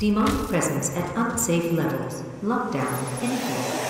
Demonic presence at unsafe levels. Lockdown in